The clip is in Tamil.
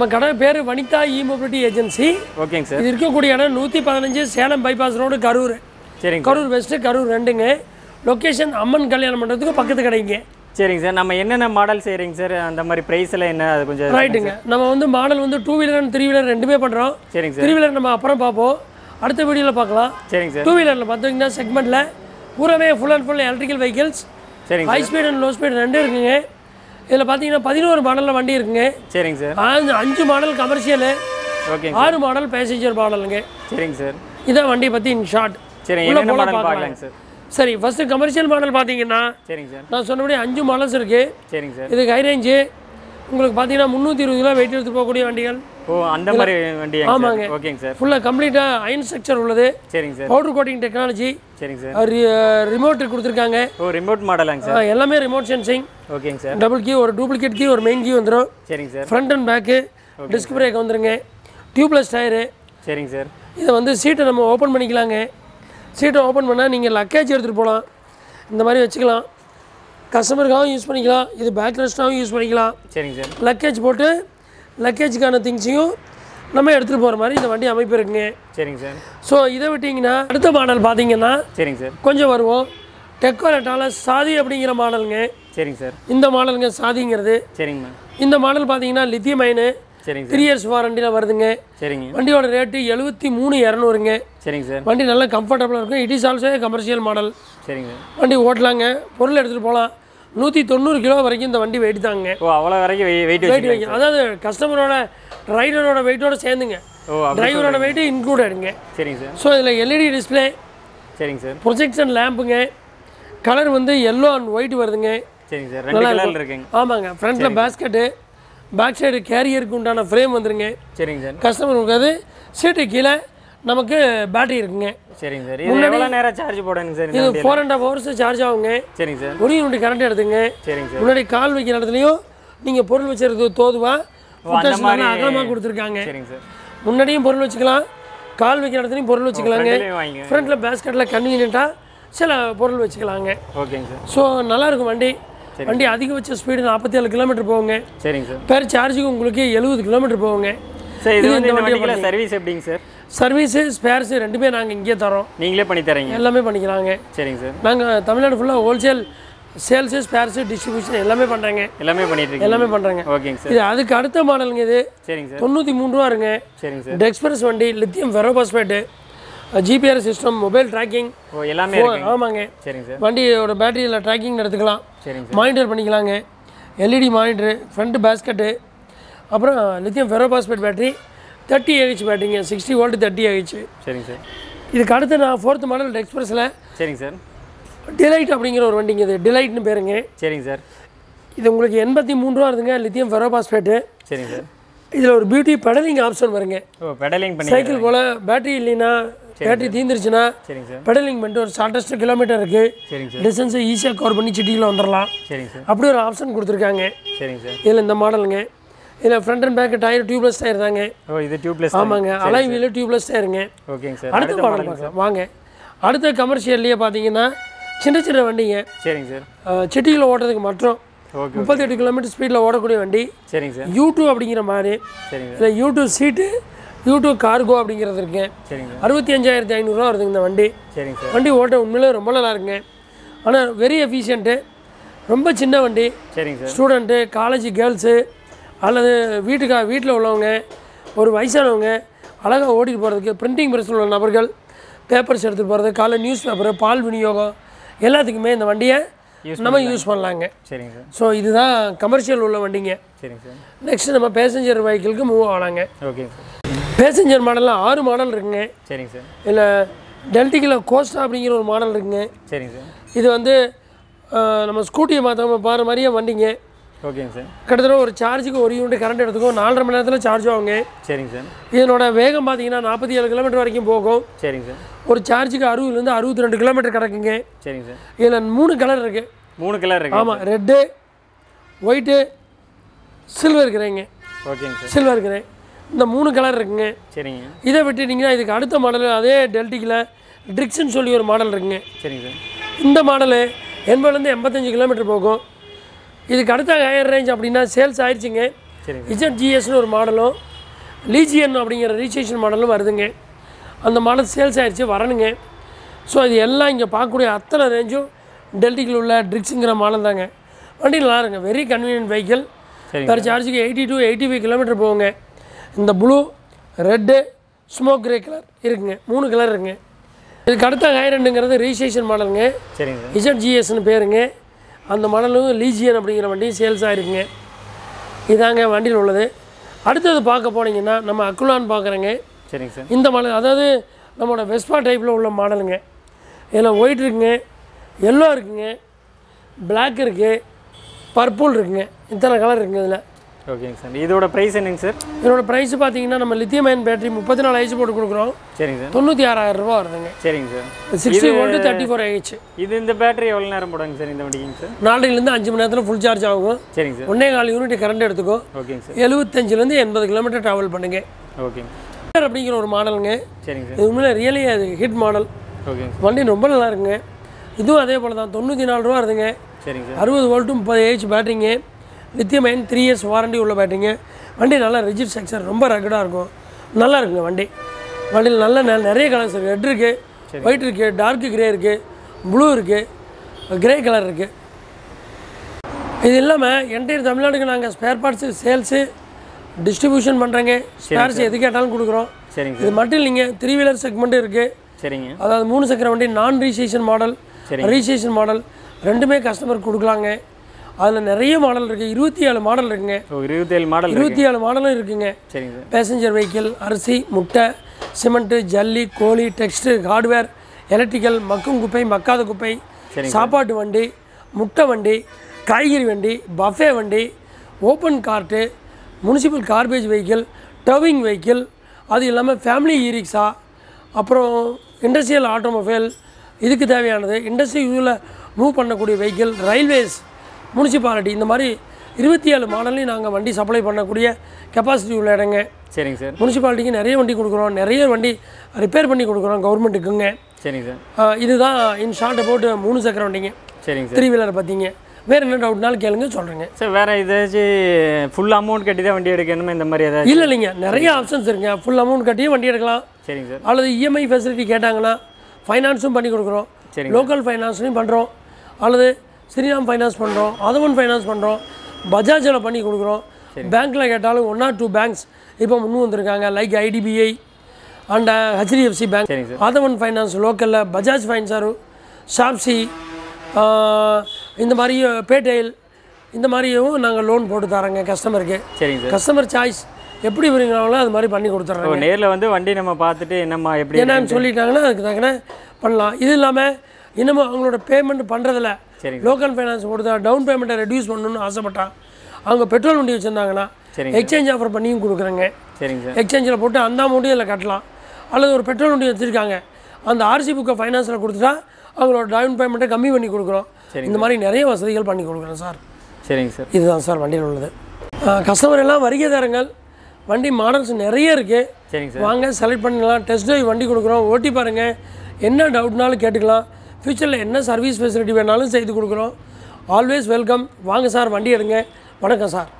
நம்ம கடை பேர் வனிதா இ மொபிலிட்டி ஏஜென்சி ஓகேங்க சார். இது இருக்கக்கூடிய இடம் நூற்றி பதினஞ்சு சேலம் பைபாஸ் ரோடு கரூர். சரிங்க சார். கரூர் வெஸ்ட்டு கரூர் ரெண்டுங்க. லொக்கேஷன் அம்மன் கல்யாண மண்டபத்துக்கு பக்கத்து கடைங்க. சரிங்க சார். நம்ம என்னென்ன மாடல் செய்கிறீங்க சார்? அந்த மாதிரி ப்ரைஸ் எல்லாம் என்ன? அது கொஞ்சம் ரைட்டுங்க நம்ம வந்து மாடல் வந்து two wheeler and three wheeler ரெண்டுமே பண்ணுறோம் சரிங்க சார். த்ரீ வீலர் நம்ம அப்புறம் பார்ப்போம். அடுத்த வீடியோவில் பார்க்கலாம். சரிங்க சார். டூ வீலரில் பார்த்தீங்கன்னா செக்மெண்ட்டில் பூராமே full and full electrical vehicles சரிங்க high speed and low speed ரெண்டும் இருக்குங்க. இதில் பார்த்தீங்கன்னா பதினோரு மாடலில் வண்டி இருக்குங்க. சரிங்க சார். அஞ்சு அஞ்சு மாடல் கமர்ஷியலு ஓகேங்க ஆறு மாடல் பேசஞ்சர் மாடலுங்க. சரிங்க சார். இதான் வண்டியை பற்றி இன் ஷார்ட் சரி. பார்க்கலாங்க சார்? சரி ஃபஸ்ட்டு கமர்ஷியல் மாடல் பார்த்தீங்கன்னா சரிங்க சார். நான் சொன்னபடி அஞ்சு மாடல்ஸ் இருக்குது சரிங்க சார். இதுக்கு ஹை ரேஞ்சு உங்களுக்கு பார்த்தீங்கன்னா முந்நூற்றி இருபது கிலோ வெயிட் எடுத்து போகக்கூடிய வண்டிகள். ஓ அந்த மாதிரி வண்டி ஆமாங்க. ஓகேங்க சார் ஃபுல்லாக கம்ப்ளீட்டாக அயன் ஸ்ட்ரக்சர் உள்ளது. சரிங்க சார் பவுடர் கோட்டிங் டெக்னாலஜி சரிங்க சார் ரிமோட் கொடுத்துருக்காங்க. ஓ ரிமோட் மாடலாங்க சார் எல்லாமே ரிமோட் சென்சிங் ஓகேங்க சார் டபுள் கீ ஒரு டூப்ளிகேட் கீ ஒரு மெயின் கீ வந்துடும் சரிங்க sir front and back disc brake வந்துருங்க. டியூப்லெஸ் டயரு சரிங்க சார் இதை வந்து சீட்டை நம்ம ஓப்பன் பண்ணிக்கலாங்க. சீட்டை ஓப்பன் பண்ணால் நீங்கள் லக்கேஜ் எடுத்துகிட்டு போகலாம் இந்த மாதிரி வச்சுக்கலாம். கஸ்டமருக்காகவும் யூஸ் பண்ணிக்கலாம். இது பேக் ரெஸ்ட்டாகவும் யூஸ் பண்ணிக்கலாம். சரிங்க சார் லக்கேஜ் போட்டு லக்கேஜுக்கான திங்ஸையும் நம்ம எடுத்துகிட்டு போகிற மாதிரி இந்த வண்டி அமைப்பு இருக்குங்க சரிங்க சார். ஸோ இதை விட்டிங்கன்னா அடுத்த மாடல் பார்த்தீங்கன்னா சரிங்க சார். கொஞ்சம் வருவோம். டெக்கோலட்டால சாதி அப்படிங்கிற மாடலுங்க சரிங்க சார். இந்த மாடலுங்க சாதிங்கிறது. சரிங்க இந்த மாடல் பார்த்தீங்கன்னா லித்தியம் அயனு சரிங்க சார். த்ரீ இயர்ஸ் வாரண்டியில் வருதுங்க. சரிங்க. வண்டியோட ரேட்டு எழுபத்தி மூணு இரநூறுங்க. சரிங்க சார். வண்டி நல்லா கம்ஃபர்டபுளாக இருக்கும். It is also commercial model சரிங்க சார். வண்டி ஓட்டலாங்க. பொருள் எடுத்துகிட்டு போகலாம். நூற்றி தொண்ணூறு கிலோ வரைக்கும் இந்த வண்டி வெயிட் தாங்க. ஓ அவ்வளோ வரைக்கும் வெயிட் வெயிட் வைக்கும் அதாவது கஸ்டமரோட ரைடரோட வெயிட்டோட சேர்ந்துங்க. டிரைவரோட வெயிட்டு இன்க்ளூடடுங்க சரிங்க சார். ஸோ இதில் எல்இடி டிஸ்பிளே சரிங்க சார். ப்ரொஜெக்ஷன் லேம்புங்க கலர் வந்து எல்லோ அண்ட் ஒயிட் வருதுங்க. சரிங்க சார். ரெண்டு இருக்குங்க. ஆமாங்க. ஃப்ரண்ட்டில் பேஸ்கெட்டு பேக் சைடு கேரியருக்கு உண்டான ஃப்ரேம் வந்துருங்க. சரிங்க சார். கஸ்டமர் இருக்காது சீட்டு கீழே நமக்கு பேட்டரி இருக்குங்க. சரிங்க சார். இது எவ்வளோ நேரம் சார்ஜ் போடணுங்க சார் இது four and half hours charge ஆகுங்க. சரிங்க சார். ஒரு யூனிட் கரண்ட் எடுத்துங்க. சரிங்க சார். முன்னாடி கால் வைக்கிற இடத்துலையும் நீங்கள் பொருள் வச்சுருக்கு தோதுவா? அகலமாக கொடுத்துருக்காங்க. சரிங்க சார். முன்னாடியும் பொருள் வச்சுக்கலாம். கால் வைக்கிற இடத்துலையும் பொருள் வச்சுக்கலாங்க. ஃப்ரண்ட்டில் பேஸ்கெட்டில் கன்வீனியண்ட்டாக சில பொருள் வச்சுக்கலாங்க. ஓகேங்க சார். ஸோ நல்லாயிருக்கும் வண்டி. வண்டி அதிகபட்ச ஸ்பீடு நாற்பத்தி ஏழு கிலோமீட்டர் போகுங்க. சரிங்க சார். பேர் சார்ஜுக்கு உங்களுக்கு எழுபது கிலோமீட்டர் போகுங்க. சார் இது வந்து இந்த சர்வீஸ் எப்படிங்க சார்? சர்வீஸு ஸ்பேர்ஸு ரெண்டுமே நாங்கள் இங்கே தரோம். நீங்களே பண்ணி தரீங்க? எல்லாமே பண்ணிக்கலாங்க சரிங்க சார். நாங்கள் தமிழ்நாடு ஃபுல்லாக ஹோல்சேல் சேல்ஸு ஸ்பேர்ஸு டிஸ்ட்ரிபியூஷன் எல்லாமே பண்ணுறாங்க எல்லாமே பண்ணிட்டு எல்லாமே பண்ணுறாங்க ஓகேங்க சார். இது அதுக்கு அடுத்த மாடலுங்க இது. சரிங்க சார். தொண்ணூற்றி மூணு ரூபா இருங்க சரிங்க சார். இந்த எக்ஸ்பிரஸ் வண்டி lithium ferrophosphate GPR system mobile tracking ஓ எல்லாமே ஆமாங்க. சரிங்க சார். வண்டியோட பேட்டரியில் ட்ராக்கிங் எடுத்துக்கலாம் சரிங்க சார். மானிட்டர் பண்ணிக்கலாங்க. எல்இடி மானிட்டரு ஃப்ரண்ட் பேஸ்கெட்டு அப்புறம் lithium ferrophosphate battery thirty AH பேட்டரிங்க சிக்ஸ்டி வோல்ட் தேர்ட்டி ஏஹெச் சரிங்க சார். இதுக்கு அடுத்து நான் ஃபோர்த் மாடல் எக்ஸ்பிரஸில் சரிங்க சார். டிலைட் அப்படிங்கிற ஒரு வண்டிங்க இது டிலைட்னு பேருங்க. சரிங்க சார். இது உங்களுக்கு எண்பத்தி மூணு ரூபா இருந்துங்க லித்தியம் ஃபெரோபாஸ்பேட்டு சரிங்க சார். இதில் ஒரு பியூட்டி பெடலிங் ஆப்ஷன் வருங்க. ஓ பெடலிங் பண்ணி சைக்கிள் போல் பேட்டரி இல்லைன்னா பேட்டரி தீந்துருச்சுன்னா சரிங்க சார். பெடலிங் பண்ணிட்டு ஒரு ஷார்ட்டஸ்ட் கிலோமீட்டர் இருக்குது சரிங்க சார். டிஸ்டன்ஸை ஈஸியாக கவர் பண்ணி சிட்டியில் வந்துடலாம் சரிங்க சார். அப்படி ஒரு ஆப்ஷன் கொடுத்துருக்காங்க. சரிங்க சார். இதில் இந்த மாடலுங்க இதில் front and back tyre tubeless tyre தாங்க. ஓ இது டியூப்லெஸ் ஆமாங்க. அலை வீலு டியூப்லெஸ் டயருங்க ஓகேங்க சார். அடுத்த மாடல் பார்க்கலாம் வாங்க. அடுத்த கமர்ஷியல்லையே பார்த்தீங்கன்னா சின்ன சின்ன வண்டிங்க. சரிங்க சார். சிட்டியில் ஓட்டுறதுக்கு மட்டும் ஓகே முப்பத்தெட்டு கிலோமீட்டர் ஸ்பீடில் ஓடக்கூடிய வண்டி. சரிங்க சார். யூ டூ அப்படிங்கிற மாதிரி. சரிங்க சார். இதில் U two seat U two cargo அப்படிங்கிறது இருக்குங்க சரிங்க சார். அறுபத்தி அஞ்சாயிரத்தி ஐநூறுரூவா வருதுங்க இந்த வண்டி. சரிங்க சார். வண்டி ஓட்ட உண்மையிலே ரொம்ப நல்லா இருக்குங்க. ஆனால் வெரி எஃபிஷியன்ட்டு ரொம்ப சின்ன வண்டி. சரிங்க சார். ஸ்டூடெண்ட்டு காலேஜ் கேர்ள்ஸு அல்லது வீட்டுக்கா வீட்டில் உள்ளவங்க ஒரு வயசானவங்க அழகாக ஓட்டிட்டு போகிறதுக்கு பிரிண்டிங் ப்ரெஸ் உள்ள நபர்கள் பேப்பர்ஸ் எடுத்துகிட்டு போகிறது காலைல நியூஸ் பேப்பரு பால் விநியோகம் எல்லாத்துக்குமே இந்த வண்டியை நம்ம யூஸ் பண்ணலாங்க. சரிங்க சார். ஸோ இதுதான் கமர்ஷியல் உள்ள வண்டிங்க. சரிங்க சார். நெக்ஸ்ட் நம்ம பேசஞ்சர் வெஹிக்கிளுக்கு மூவ் ஆகலாங்க சார். பேசஞ்சர் மாடலில் ஆறு மாடல் இருக்குங்க. சரிங்க சார். இதில் டெல்டிக்கில் கோஸ்டா அப்படிங்கிற ஒரு மாடல் இருக்குங்க. சரிங்க சார். இது வந்து நம்ம ஸ்கூட்டியை மாற்றாம பாரு மாதிரியே வண்டிங்க. ஓகேங்க சார். கிட்டத்தட்ட ஒரு சார்ஜுக்கு ஒரு யூனிட் கரண்ட் எடுத்துக்கும் நாலரை மணி நேரத்தில் சார்ஜ் ஆகுங்க. சரிங்க சார். இதனோட வேகம் பார்த்தீங்கன்னா நாற்பத்தி ஏழு கிலோமீட்டர் வரைக்கும் போகும். சரிங்க சார். ஒரு சார்ஜுக்கு அறுபதுலேருந்து அறுபத்தி ரெண்டு கிலோமீட்டர் கிடக்குங்க. சரிங்க சார். இதில் மூணு கலர் இருக்குது மூணு கலர் இருக்கு. ஆமாம் ரெட்டு ஒயிட்டு சில்வர் கிரேங்க ஓகேங்க சார். சில்வர் கிரே இந்த மூணு கலர் இருக்குங்க. சரிங்க. இதை விட்டுட்டிங்கன்னா இதுக்கு அடுத்த மாடல் அதே டெல்டிக்கில் ட்ரிக்ஸ்ன்னு சொல்லி ஒரு மாடல் இருக்குங்க. சரிங்க சார். இந்த மாடலு எண்பதுலேருந்து எண்பத்தஞ்சு கிலோமீட்டர் போகும். இதுக்கு அடுத்த ஹையர் ரேஞ்ச் அப்படின்னா சேல்ஸ் ஆயிடுச்சுங்க இஜட் ஜிஎஸ்னு ஒரு மாடலும் லீஜியன் அப்படிங்கிற ரிஜிஸ்ட்ரேஷன் மாடலும் வருதுங்க. அந்த மாடல் சேல்ஸ் ஆயிடுச்சு வரணுங்க. ஸோ இது எல்லாம் இங்கே பார்க்கக்கூடிய அத்தனை ரேஞ்சும் டெல்டிக்கில் உள்ள ட்ரிக்ஸுங்கிற மாடல் தாங்க. வண்டி நல்லா இருங்க very convenient vehicle per சார்ஜுக்கு eighty to eighty five kilometre போகுங்க. இந்த blue red smoke grey colour இருக்குங்க. மூணு கலர் இருக்குங்க. இதுக்கு அடுத்த ஹைரண்டுங்கிறது ரிஜிஸ்ட்ரேஷன் மாடலுங்க. சரிங்க. சார் இசட் ஜிஎஸ்னு பேருங்க. அந்த மாடலும் லீஜியன் அப்படிங்கிற வண்டி சேல்ஸ் ஆகிருக்குங்க இதாங்க வண்டியில் உள்ளது. அடுத்தது பார்க்க போனீங்கன்னா நம்ம அக்குலான்னு பார்க்குறேங்க. சரிங்க சார். இந்த மாடல் அதாவது நம்மளோட வெஸ்பா டைப்பில் உள்ள மாடலுங்க இதில் ஒயிட் இருக்குங்க எல்லோ இருக்குங்க பிளாக் இருக்குது பர்பிள் இருக்குங்க. இத்தனை கலர் இருக்குங்க இதில். ஓகேங்க சார் இதோட ப்ரைஸ் என்னங்க சார் இதோட ப்ரைஸ் பார்த்தீங்கன்னா நம்ம லித்தியம் அயன் பேட்டரி முப்பத்தி நாலு ஐச்சு போட்டு கொடுக்குறோம். சரிங்க சார் தொண்ணூற்றி ஆறாயிரம் ரூபா வருதுங்க. சரிங்க sir sixty volt thirty four AH இது இந்த பேட்டரி எவ்வளோ நேரம் போடுங்க சார் இந்த வண்டிக்குங்க சார் நாளையிலேருந்து அஞ்சு மணி நேரத்தில் ஃபுல் சார்ஜ் ஆகும். சரிங்க சார் ஒன்றே கால் யூனிட் கரண்ட் எடுத்துக்கும் ஓகேங்க சார் எழுபத்தஞ்சிலேருந்து எண்பது கிலோமீட்டர் ட்ராவல் பண்ணுங்க. ஓகேங்க அப்படிங்கிற ஒரு மாடலுங்க சரிங்க சார் இது உண்மையிலே ரியலி அது ஹிட் மாடல் ஓகேங்க வண்டி ரொம்ப நல்லா இருக்குங்க. இதுவும் அதே போல் தான் தொண்ணூற்றி நாலு ரூபா வருதுங்க. சரிங்க சார் அறுபது வோல்ட்டும் முப்பது AH பேட்டரிங்க lithium ion three years warranty உள்ள பேட்டரிங்க வண்டி நல்லா ரிஜிட் செக்ஷன் ரொம்ப ரகடாக இருக்கும். நல்லா இருக்குங்க வண்டி. வண்டியில் நல்ல நிறைய கலர்ஸ் இருக்குது ரெட் இருக்குது ஒயிட் இருக்குது டார்க் கிரே இருக்குது ப்ளூ இருக்குது கிரே கலர் இருக்குது இது இல்லாமல் என்டையர் தமிழ்நாடுக்கு நாங்கள் ஸ்பேர் பார்ட்ஸு சேல்ஸு டிஸ்ட்ரிபியூஷன் பண்ணுறேங்க ஸ்பேர்ஸ் எது கேட்டாலும் கொடுக்குறோம். சரிங்க இது மட்டும் இல்லைங்க த்ரீ வீலர் செக்மெண்ட் இருக்குது சரிங்க. அதாவது மூணு சக்கர வண்டி நான் ரிஜிஸ்ட்ரேஷன் மாடல். ரிஜிஸ்ட்ரேஷன் மாடல் ரெண்டுமே கஸ்டமருக்கு கொடுக்கலாங்க. அதில் நிறைய மாடல் இருக்குது இருபத்தி ஏழு மாடல் இருக்குங்க. ஓ இருபத்தேழு மாடல் இருபத்தி ஏழு மாடலும் இருக்குங்க. சரிங்க சார். பேசஞ்சர் வெஹிக்கிள் அரிசி முட்டை சிமெண்ட்டு ஜல்லி கோழி டெக்ஸ்ட்டு ஹார்ட்வேர் எலக்ட்ரிக்கல் மக்கும் குப்பை மக்காத குப்பை சாப்பாட்டு வண்டி முட்டை வண்டி காய்கறி வண்டி பஃபே வண்டி open cart municipal garbage vehicle towing vehicle அது இல்லாமல் ஃபேமிலி இ ரிக்ஷா அப்புறம் இண்டஸ்ட்ரியல் ஆட்டோமொபைல் இதுக்கு தேவையானது. இண்டஸ்ட்ரி யூவில் மூவ் பண்ணக்கூடிய வெஹிக்கிள் ரயில்வேஸ் முனிசிபாலிட்டி இந்த மாதிரி இருபத்தி ஏழு மாடல்லையும் நாங்கள் வண்டி சப்ளை பண்ணக்கூடிய கெப்பாசிட்டி உள்ள இடங்க. சரிங்க சார். முனிசிபாலிட்டிக்கு நிறைய வண்டி கொடுக்குறோம். நிறைய வண்டி ரிப்பேர் பண்ணி கொடுக்குறோம் கவர்மெண்ட்டுக்குங்க சரிங்க சார். இதுதான் இன் ஷார்ட்டை போட்டு மூணு சக்கர வண்டிங்க. சரிங்க சார். த்ரீ வீலர் பார்த்தீங்க. வேறு என்ன டவுட்னாலும் கேளுங்க சொல்கிறேங்க சார் வேறு ஏதாச்சும் ஃபுல் அமௌண்ட் கட்டி தான் வண்டி எடுக்கணுமா? இந்த மாதிரி ஏதாச்சும் இல்லை இல்லைங்க. நிறைய ஆப்ஷன்ஸ் இருக்குங்க. ஃபுல் அமௌண்ட் கட்டியும் வண்டி எடுக்கலாம். சரிங்க சார். அல்லது இஎம்ஐ ஃபெசிலிட்டி கேட்டாங்கன்னா ஃபைனான்ஸும் பண்ணி கொடுக்குறோம். சரிங்க. லோக்கல் ஃபைனான்ஸ்லையும் பண்ணுறோம் அல்லது ஸ்ரீராம் ஃபைனான்ஸ் பண்ணுறோம் அதவன் ஃபைனான்ஸ் பண்ணுறோம் பஜாஜில் பண்ணி கொடுக்குறோம். பேங்க்கில் கேட்டாலும் ஒன் ஆர் டூ பேங்க்ஸ் இப்போ முன்னு வந்திருக்காங்க. Like IDBI and HDFC bank Aadhavan finance லோக்கலில் பஜாஜ் ஃபைனான்ஸாரு ஷாப்சி இந்த மாதிரி பேட்டெயில் இந்த மாதிரியும் நாங்கள் லோன் போட்டு தரோங்க கஸ்டமருக்கு சரிங்க சார். கஸ்டமர் சாய்ஸ் எப்படி விரும்புகிறாங்களோ அது மாதிரி பண்ணி கொடுத்துட்றோம் நேரில் வந்து வண்டி நம்ம பார்த்துட்டு என்னம்மா எப்படி என்னன்னு சொல்லிட்டாங்கன்னா அதுக்கு தக்கன பண்ணலாம். இது இல்லாமல் இன்னமும் அவங்களோட பேமெண்ட் பண்ணுறதில்ல. லோக்கல் ஃபைனான்ஸ் கொடுத்தா டவுன் பேமெண்ட்டை ரெடியூஸ் பண்ணணும்னு ஆசைப்பட்டா அவங்க பெட்ரோல் வண்டி வச்சுருந்தாங்கன்னா. எக்ஸ்சேஞ்ச் ஆஃபர் பண்ணியும் கொடுக்குறேங்க. சரிங்க சார். எக்ஸ்சேஞ்சில் போட்டு அந்த அமௌண்ட்டையும் இதில் கட்டலாம். அல்லது ஒரு பெட்ரோல் வண்டி வச்சுருக்காங்க அந்த ஆர்சி புக்கை ஃபைனான்ஸில் கொடுத்துட்டா அவங்களோட டவுன் பேமெண்ட்டை கம்மி பண்ணி கொடுக்குறோம். இந்த மாதிரி நிறைய வசதிகள் பண்ணி கொடுக்குறோம் சார். சரிங்க சார். இதுதான் சார் வண்டியில் உள்ளது. கஸ்டமர் எல்லாம் வருகை தரங்கள். வண்டி மாடல்ஸ் நிறைய இருக்குது சரிங்க சார். வாங்க செலக்ட் பண்ணிக்கலாம் டெஸ்ட் ட்ரைவ் வண்டி கொடுக்குறோம். ஓட்டி பாருங்கள் என்ன டவுட்னாலும் கேட்டுக்கலாம். ஃப்யூச்சரில் என்ன சர்வீஸ் ஃபெசிலிட்டி வேணாலும் செய்து கொடுக்குறோம். ஆல்வேஸ் வெல்கம் வாங்க சார் வண்டி எடுங்க. வணக்கம் சார்.